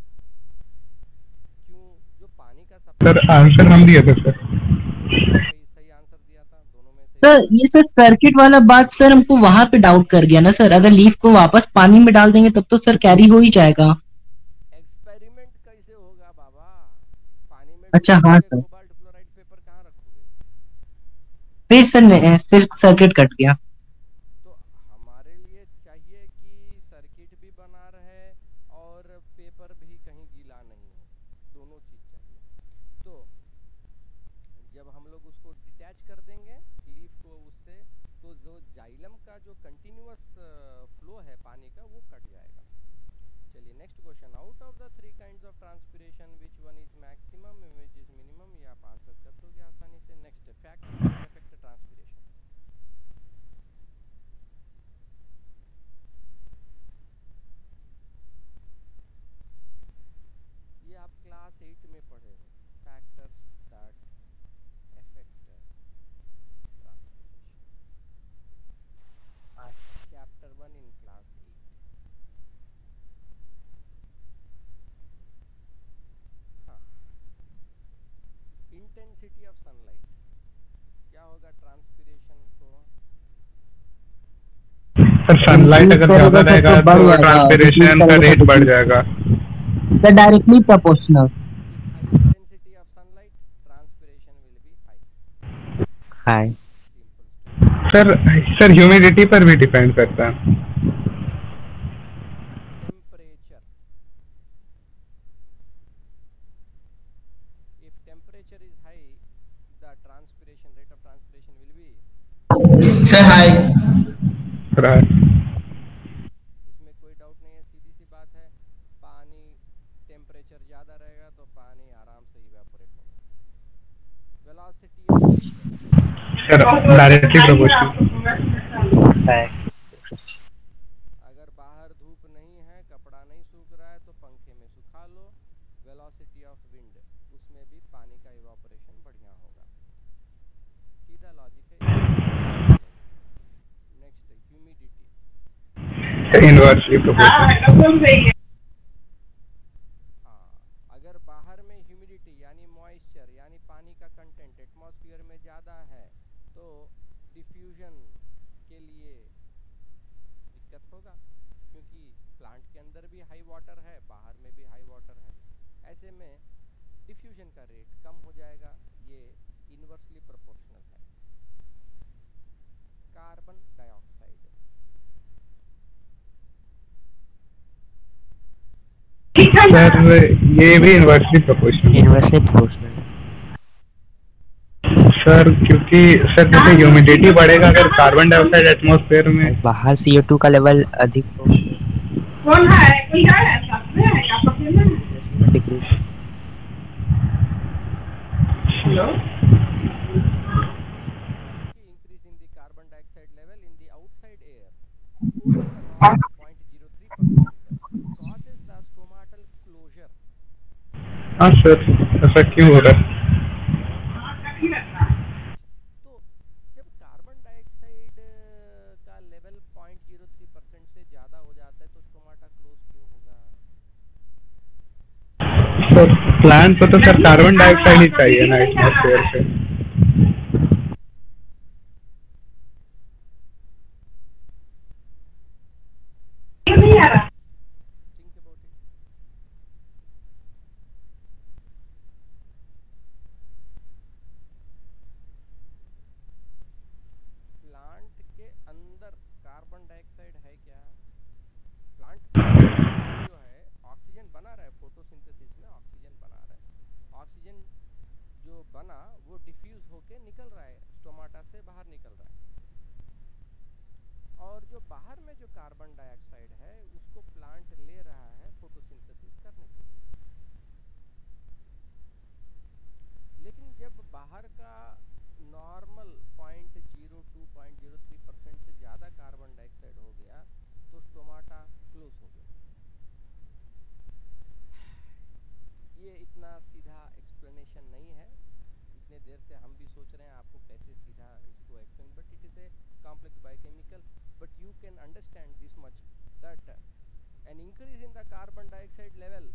A: क्यों जो पानी का सप्लाई
D: सर आंसर हम दिए थे सर।
A: सही सही आंसर दिया था दोनों में से
C: सर ये सर सर्किट वाला बात सर हमको वहाँ पे डाउट कर गया ना सर। अगर लीफ को वापस पानी में डाल देंगे तब तो सर कैरी हो ही जाएगा।
A: एक्सपेरिमेंट कैसे होगा बाबा? पानी में
C: अच्छा, हाँ, सर।
A: क्लोराइड पेपर कहाँ रखोगे?
C: फिर सर ने- फिर सर्किट कट गया
A: तो हमारे लिए चाहिए कि सर्किट भी बना रहे और पेपर भी कहीं गीला नहीं हो दोनों चीज़ चाहिए तो जब हम लोग उसको डिटैच कर देंगे लीफ को उससे तो जो जाइलम का जो कंटिन्यूअस फ्लो है पानी का, वो कट जाएगा। चलिए next question out of the three kinds of transpiration which one is maximum which is minimum ये आप आंसर कर दोगे आसानी से। Next fact effect transpiration class eight में पढ़े हो factors that affect transpiration chapter one in class eight हाँ इंटेंसिटी ऑफ़ सनलाइट क्या होगा ट्रांसपिरेशन को
D: अगर सनलाइट अगर ज़्यादा
C: तो
D: रहेगा तो ट्रांसपिरेशन का रेट बढ़ जाएगा।
C: The directly proportional
A: intensity of sunlight transpiration will be high
E: hi
D: sir sir humidity पर भी डिपेंड करता है।
A: Say
B: hi. रहा
D: है।
A: इसमें कोई डाउट नहीं है सीधी सी बात है पानी टेम्परेचर ज़्यादा रहेगा तो पानी आराम से इवेपोरेट होगा। Velocity
D: sir directly inversely proportional
A: हाँ अगर बाहर में ह्यूमिडिटी यानी मॉइस्चर यानी पानी का कंटेंट एटमॉस्फेयर में ज़्यादा है तो डिफ्यूजन के लिए दिक्कत होगा क्योंकि प्लांट के अंदर भी हाई वाटर है बाहर में भी हाई वाटर है। ऐसे में डिफ्यूजन का रेट कम हो जाएगा ये इन्वर्सली प्रोपोर्शनल है। कार्बन डाइऑक्साइड
D: सर ये भी inversely proportional
E: inversely proportional
D: sir क्योंकि सर जैसे ह्यूमिडिटी बढ़ेगा अगर कार्बन डाइऑक्साइड एटमॉस्फेयर में
E: बाहर CO2 का लेवल अधिक हो? Degree
A: increase in the carbon dioxide level in the outside air over the normal 0.03% causes the stomatal closure
D: हाँ सर ऐसा क्यों हो रहा है?
A: तो जब कार्बन डाइऑक्साइड का लेवल 0.03% से ज़्यादा हो जाता है तो स्टोमाटा क्लोज क्यों होगा?
D: सर तो सर कार्बन डाइऑक्साइड ही चाहिए ना एटमॉस्फेयर से
A: think about it प्लांट के अंदर कार्बन डाइऑक्साइड है क्या प्लांट जो है ऑक्सीजन बना रहा है फोटोसिंथेसिस में ऑक्सीजन बना रहा है ऑक्सीजन जो बना वो डिफ्यूज होके निकल रहा है स्टोमाटा से बाहर निकल रहा है और जो बाहर में जो कार्बन डाइऑक्साइड है उसको प्लांट ले रहा है फोटोसिंथेसिस करने के लिए लेकिन जब बाहर का normal point zero two point zero three percent से ज़्यादा कार्बन डाइऑक्साइड हो गया तो स्टोमाटा क्लोज हो गया ये इतना सीधा एक्सप्लेनेशन नहीं है इतने देर से हम भी सोच रहे हैं आपको कैसे सीधा इसको explain but it is a complex biochemical but you can understand this much that uh, an increase in the carbon dioxide level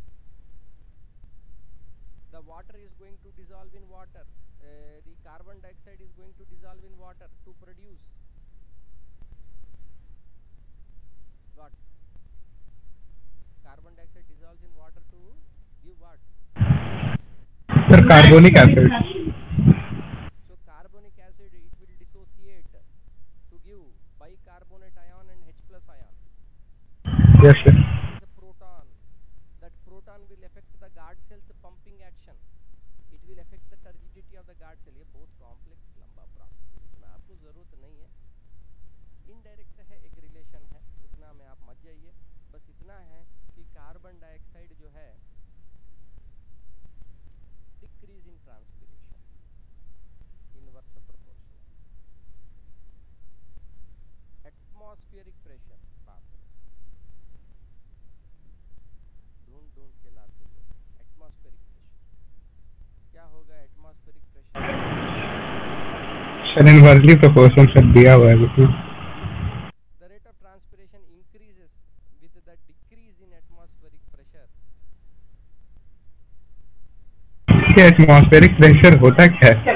A: the water is going to dissolve in water uh, the carbon dioxide is going to dissolve in water to produce what carbon dioxide dissolves in water to give what
D: sir carbonic acid
A: so carbonic acid it will dissociate to give bicarbonate ion and H plus ion
D: yes sir
A: is a proton. That proton will affect the guard cells pumping action. It will affect the turgidity of the guard cell. ये बहुत complex लंबा process है इतना आपको ज़रूरत नहीं है। Indirect है, एक रिलेशन है, उतना में आप मत जाइए। बस इतना है कि कार्बन डाइऑक्साइड जो है decrease in transpiration inverse proportional atmospheric pressure बाप रे ढूंढ ढूंढ के लाते लोग एटमॉस्फेरिक प्रेशर क्या होगा atmospheric pressure
D: proportion inversely proportion sir दिया हुआ है बिल्कुल। एटमॉस्फेरिक प्रेशर होता क्या? है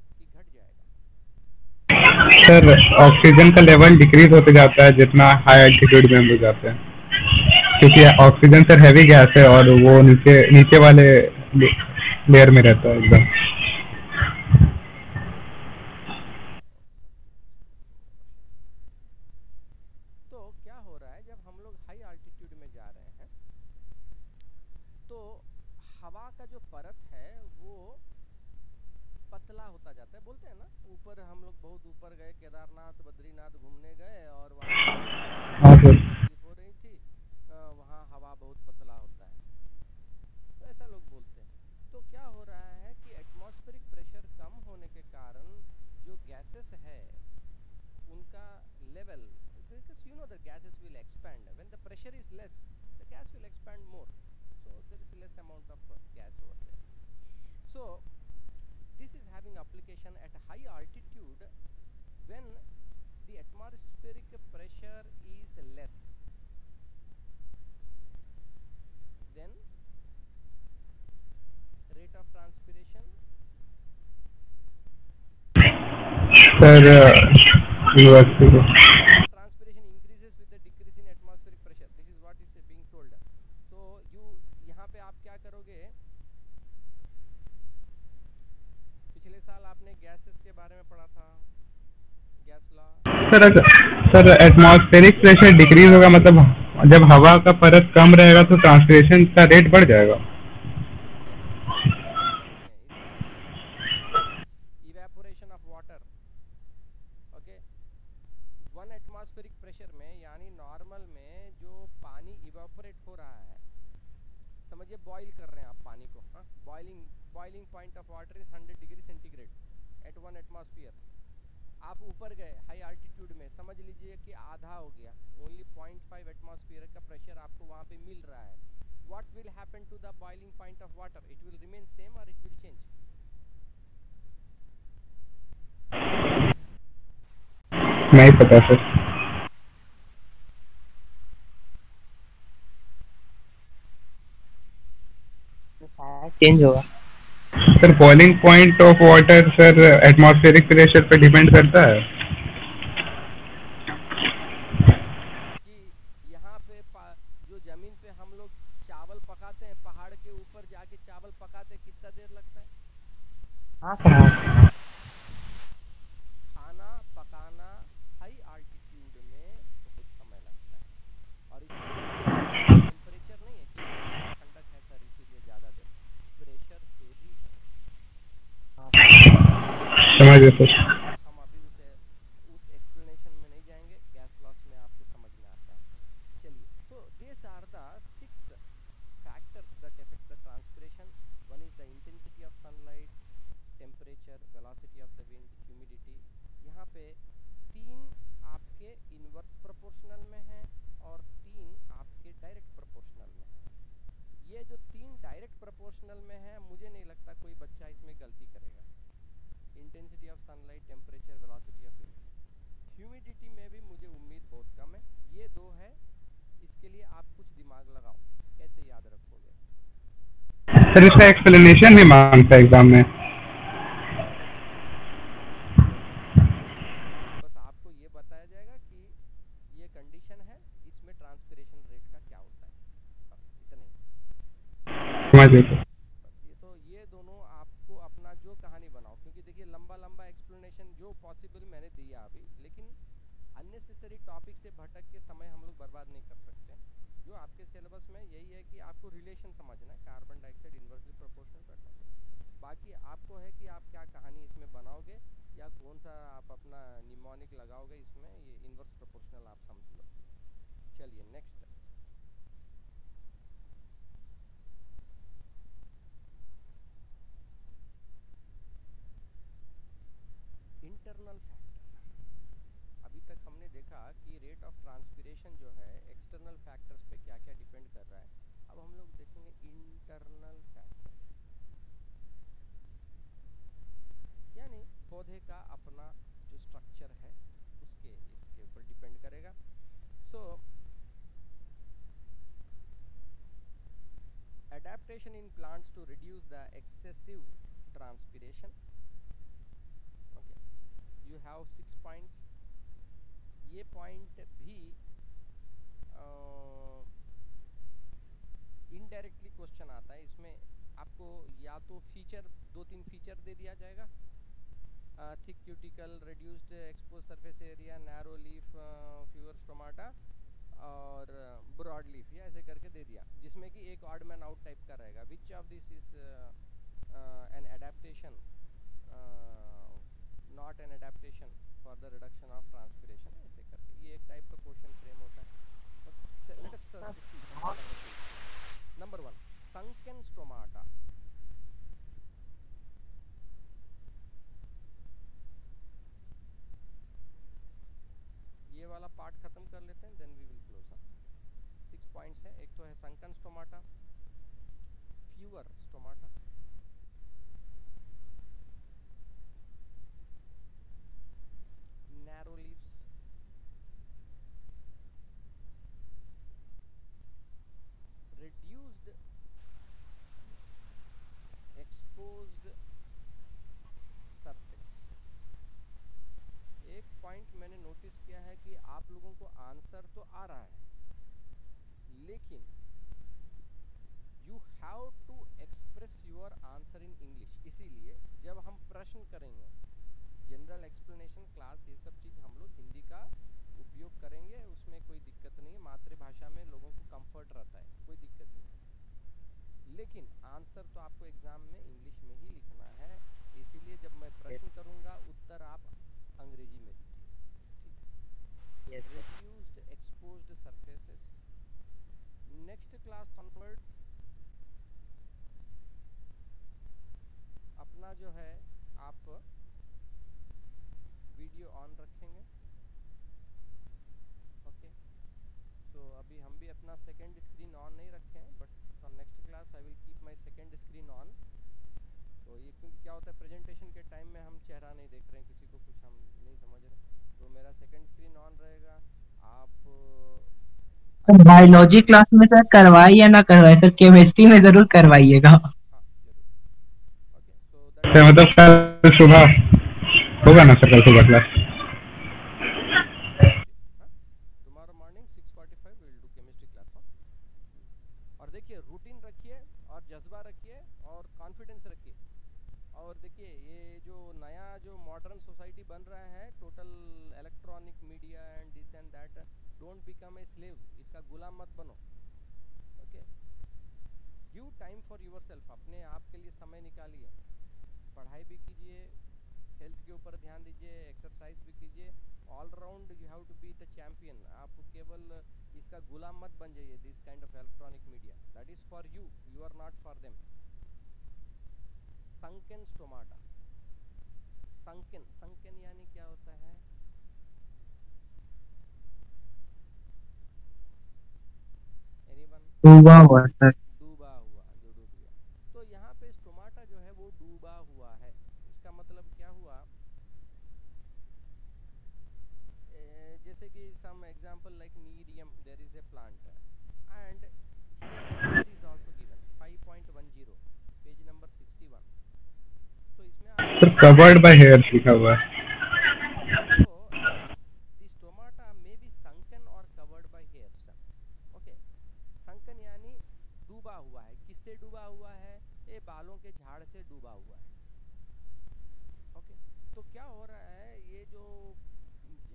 D: सर
A: ऑक्सीजन का
D: लेवल डिक्रीज होते जाता है जितना हाई एल्टीट्यूड में हम लोग जाते हैं। क्योंकि ऑक्सीजन सर हैवी गैस है और वो नीचे नीचे वाले लेयर में रहता है एकदम
A: तो क्या हो रहा है जब हम लोग हाई आल्टीट्यूड में जा रहे हैं तो हवा का जो परत है वो पतला होता जाता है बोलते हैं ना ऊपर हम लोग बहुत ऊपर गए केदारनाथ बद्रीनाथ घूमने गए और वहाँ
D: हाँ सर
A: तकलीफ़ हो रही थी अ, वहाँ हवा बहुत पतला होता है तो ऐसा लोग बोलते हैं तो क्या हो रहा है कि एटमॉस्फेरिक प्रेशर कम होने के कारण जो गैसेस है उनका level because you know the gases will expand when the pressure is less the gas will expand more so there is less amount of uh, gas over there so this is having application at a high altitude when the atmospheric pressure is less then rate of transpiration
D: sir university को
A: transpiration increases with the decrease in atmospheric pressure. This is what is being told. So you यहाँ पे आप क्या करोगे? पिछले साल आपने gases के बारे में पढ़ा था। Gas law
D: sir sir atmospheric pressure decrease होगा मतलब जब हवा का परत कम रहेगा तो ट्रांसपिरेशन का रेट बढ़ जाएगा।
A: ओके वन एटमॉस्फेरिक प्रेशर में, यानी नॉर्मल में जो पानी इवेपोरेट हो रहा है, समझिए बॉईल कर रहे हैं आप पानी को हाँ? Boiling boiling point of water is 100 degree centigrade at one atmosphere आप ऊपर गए हाई आल्टीट्यूड में, समझ लीजिए कि आधा हो गया ओनली 0.5 एटमॉस्फेयर का प्रेशर आपको वहाँ पे मिल रहा है। What will happen to the boiling point of water it will remain same और इट विल change?
D: नहीं पता सर।
E: चेंज होगा।
D: Sir boiling point of water sir atmospheric pressure पे डिपेंड करता है।
A: कि यहाँ पे जो ज़मीन पे हम लोग चावल पकाते हैं पहाड़ के ऊपर जाके चावल पकाते कितना देर लगता है?
E: हाँ सर हाँ
A: खाना पकाना हाई आल्टीट्यूड में बहुत समय लगता है और इसमें टेम्परेचर नहीं है कि ठंडक है सर इसीलिए ज़्यादा देर प्रेशर से भी है
D: समझ गए सर
A: हम अभी उसे उस एक्सप्लेनेशन में नहीं जाएँगे गैस लॉस में आपको समझ में आता है चलिए तो these are the six factors that affect the transpiration one is the intensity of sunlight temperature velocity of the wind humidity यहाँ पे तीन आपके इनवर्स प्रोपोर्शनल में है और तीन तीन डायरेक्ट प्रोपोर्शनल में है मुझे नहीं लगता कोई बच्चा इसमें गलती करेगा। Intensity of sunlight temperature velocity of wind humidity में भी मुझे उम्मीद बहुत कम है। ये दो है इसके लिए आप कुछ दिमाग लगाओ। कैसे याद रखोगे?
D: सर इसका एक्सप्लेनेशन भी माँगता है एग्ज़ाम में।
A: बस आपको ये बताया जाएगा कि ये कंडीशन है इसमें ट्रांसपिरेशन रेट का क्या होता है। बस इतने। ही।
D: समझ गए सर
A: बस ये तो ये दोनों आपको अपना जो कहानी बनाओ क्योंकि देखिए लंबा लंबा एक्सप्लेनेशन जो पॉसिबल मैंने दिया अभी लेकिन अननेसेसरी टॉपिक से भटक के समय हम लोग बर्बाद नहीं कर सकते जो आपके सिलेबस में यही है कि आपको रिलेशन समझना है carbon dioxide inversely proportional to atmosphere बाकी आपको है कि आप क्या कहानी इसमें बनाओगे या कौन सा आप अपना निमोनिक लगाओगे इसमें, ये इन्वर्स प्रोपोर्शनल आप समझ लो। चलिए नेक्स्ट इंटरनल फैक्टर अभी तक हमने देखा कि रेट ऑफ़ ट्रांसपिरेशन जो है एक्सटर्नल फैक्टर्स पे क्या क्या डिपेंड कर रहा है। अब हम लोग देखेंगे इंटरनल फैक्टर यानी पौधे का अपना जो स्ट्रक्चर है, उसके, इसके ऊपर डिपेंड करेगा। So adaptation in plants to reduce the excessive transpiration. You have six points ये पॉइंट भी इनडायरेक्टली क्वेश्चन आता है। इसमें आपको या तो फीचर दो तीन फीचर दे दिया जाएगा thick cuticle reduced expose surface area narrow leaf fewer stomata और ब्रॉड लीफ या ऐसे करके दे दिया। जिसमें कि एक ऑड मैन आउट टाइप का रहेगा। Which of this is an adaptation not an adaptation for the reduction of transpiration ऐसे करके। ये एक टाइप का क्वेश्चन फ्रेम होता है। Let us number one sunken stomata. ये वाला पार्ट खत्म कर लेते हैं then we will close six points है, एक तो है sunken stomata fewer stomata narrow leaves reduced exposed surface एक पॉइंट मैंने नोटिस किया है कि आप लोगों को आंसर तो आ रहा है लेकिन you have to express your answer in English इसीलिए जब हम प्रश्न करेंगे जनरल एक्सप्लेनेशन क्लास ये सब चीज़ हम लोग हिंदी का उपयोग करेंगे उसमें कोई दिक्कत नहीं है मातृभाषा में लोगों को कंफर्ट रहता है कोई दिक्कत नहीं लेकिन आंसर तो आपको एग्ज़ाम में इंग्लिश में ही लिखना है इसीलिए जब मैं प्रश्न करूँगा उत्तर आप अंग्रेज़ी में दीजिए reduced exposed surfaces next class अपना जो है, आप वीडियो ऑन रखेंगे। ओके तो अभी हम भी अपना सेकंड स्क्रीन ऑन नहीं रखे हैं but for next class I will keep my second screen on तो ये क्योंकि क्या होता है प्रेजेंटेशन के टाइम में हम चेहरा नहीं देख रहे हैं, किसी को कुछ हम नहीं समझ रहे तो मेरा सेकंड स्क्रीन ऑन रहेगा। आप
C: बायोलॉजी क्लास में सर करवाए या ना करवाए सर केमिस्ट्री में ज़रूर करवाइएगा।
D: सर मतलब सुबह होगा ना सर कल सुबह class
A: tomorrow morning 6:45 we will do chemistry class और देखिए रूटीन रखिए और जज्बा रखिए और कॉन्फिडेंस रखिए और देखिए ये जो नया जो मॉडर्न सोसाइटी बन रहा है total electronic media and this and that don't become a slave इसका गुलाम मत बनो okay give time for yourself अपने आप के लिए समय निकालिए। पढ़ाई भी कीजिए हेल्थ के ऊपर ध्यान दीजिए एक्सरसाइज भी कीजिए। All round you have to be the champion आप केवल इसका गुलाम मत बन जाइए this kind of electronic media that is for you you are not for them sunken stomata sunken sunken यानी क्या होता है? एनीवन
C: डूबा हुआ
A: जो डूब गया तो यहाँ पे स्टोमाटा जो है वो डूबा हुआ है। इसका मतलब क्या हुआ? जैसे कि some example like nerium there is a plant and is also given 5.10 page number 61 तो इसमें
D: कवर्ड बाय हेयर लिखा हुआ है
A: So, the stomata may be sunken or covered by hairs. Okay. sunken यानी डूबा हुआ है किससे डूबा हुआ है ये बालों के झाड़ से डूबा हुआ है ओके तो क्या हो रहा है ये जो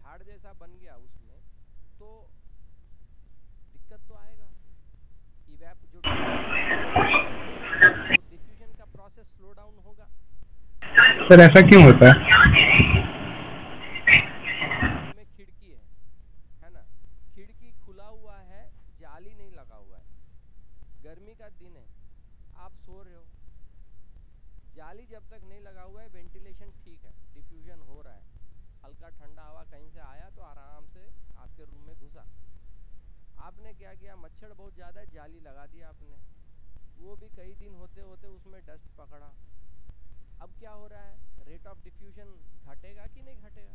A: झाड़ जैसा बन गया उसमें तो दिक्कत तो आएगा इवैप जो डिफ्यूजन का प्रोसेस स्लो डाउन होगा
D: सर ऐसा क्यों होता है
A: में खिड़की है है ना खिड़की खुला हुआ है जाली नहीं लगा हुआ है गर्मी का दिन है आप सो रहे हो जाली जब तक नहीं लगा हुआ है वेंटिलेशन ठीक है डिफ्यूजन हो रहा है हल्का ठंडा हवा कहीं से आया तो आराम से आपके रूम में घुसा आपने क्या किया मच्छर बहुत ज़्यादा है जाली लगा दिया आपने वो भी कई दिन होते होते उसमें डस्ट पकड़ा अब क्या हो रहा है रेट ऑफ़ डिफ्यूजन घटेगा कि नहीं घटेगा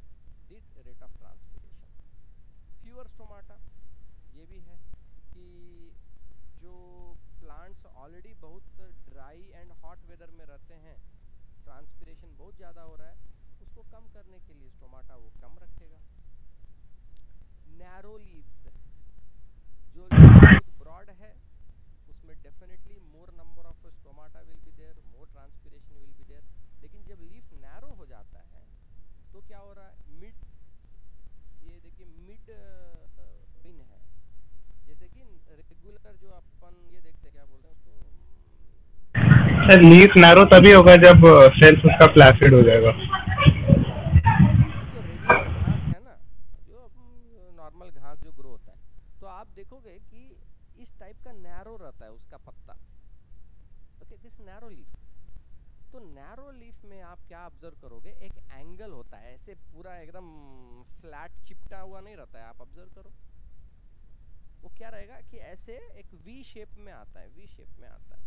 A: the rate of transpiration fewer stomata ये भी है कि जो प्लांट्स ऑलरेडी बहुत ड्राई एंड हॉट वेदर में रहते हैं ट्रांसपिरेशन बहुत ज़्यादा हो रहा है, उसको कम करने के लिए स्टोमाटा वो कम रखेगा। नैरो लीव्स जो ब्रॉड है, उसमें definitely more number of stomata will be there more transpiration will be there लेकिन जब लीफ नैरो हो जाता है तो क्या हो रहा है? मिड ये देखिए मिड विन है। जैसे कि रेगुलर जो अपन ये देखते हैं, क्या बोलते हैं उसको?
D: सर लीफ नैरो तभी होगा जब सेल्स उसका प्लासिड हो जाएगा
A: जो रेगुलर घास है ना जो नॉर्मल घास जो ग्रो होता है तो आप देखोगे कि इस टाइप का नैरो रहता है उसका पत्ता ओके दिस नैरो लीफ तो नैरो लीफ में आप क्या ऑब्ज़र्व करोगे एक एंगल होता है ऐसे पूरा एकदम फ्लैट चिपटा हुआ नहीं रहता है आप ऑब्ज़र्व करो वो क्या रहेगा कि ऐसे एक वी शेप में आता है वी शेप में आता है।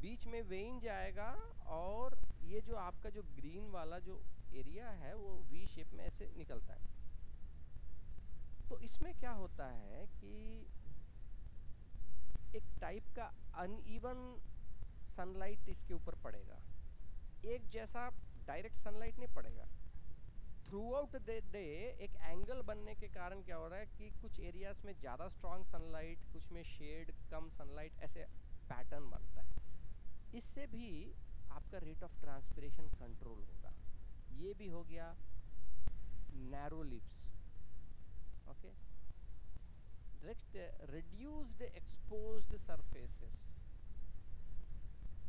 A: बीच में वेइन जाएगा और ये जो आपका जो ग्रीन वाला जो एरिया है, वो वी शेप में ऐसे निकलता है। तो इसमें क्या होता है कि एक टाइप का अनइवन सनलाइट इसके ऊपर पड़ेगा। एक जैसा डायरेक्ट सनलाइट नहीं पड़ेगा। थ्रू आउट द डे एक एंगल बनने के कारण क्या हो रहा है कि कुछ एरियाज़ में ज़्यादा स्ट्रांग सनलाइट कुछ में शेड कम सनलाइट ऐसे पैटर्न बनता है। इससे भी आपका रेट ऑफ़ ट्रांसपिरेशन कंट्रोल होगा। ये भी हो गया narrow lips okay next reduced exposed surfaces,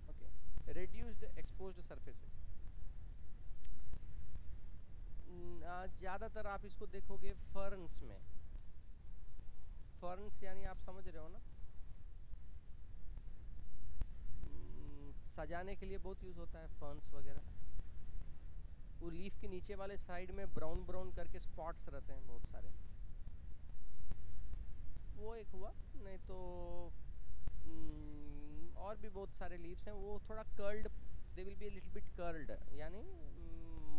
A: okay? Reduced exposed ज़्यादातर आप इसको देखोगे फर्न्स में। फर्न्स यानी आप समझ रहे हो ना? सजाने के लिए बहुत यूज़ होता है फर्न्स वगैरह। वो लीफ के नीचे वाले साइड में ब्राउन ब्राउन करके स्पॉट्स रहते हैं बहुत सारे। वो एक हुआ, नहीं तो और भी बहुत सारे लीव्स हैं। वो थोड़ा curled they will be little bit curled यानी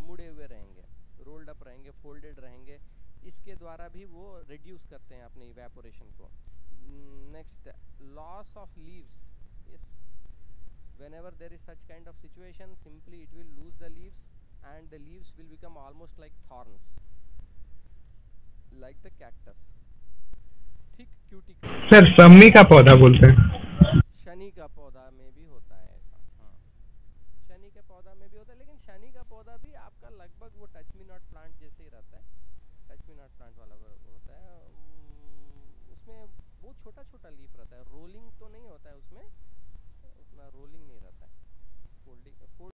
A: मुड़े हुए रहेंगे। रोल्ड अप रहेंगे फोल्डेड रहेंगे इसके द्वारा भी वो रिड्यूस करते हैं अपने इवेपोरेशन को next loss of leaves yes whenever there is such kind of situation simply it will lose the leaves and the leaves will become almost like thorns like the cactus thick cuticle
D: sir सम्मी का पौधा बोलते हैं
A: शनि का पौधा में भी होता है ऐसा हाँ शनि के पौधा में भी होता है लेकिन शनि का पौधा भी आपका लगभग वो टच मी नॉट प्लांट जैसे ही रहता है टच मी नॉट प्लांट वाला वो होता है उम, उसमें बहुत छोटा छोटा लीफ रहता है। रोलिंग तो नहीं होता है उसमें, उतना रोलिंग नहीं रहता।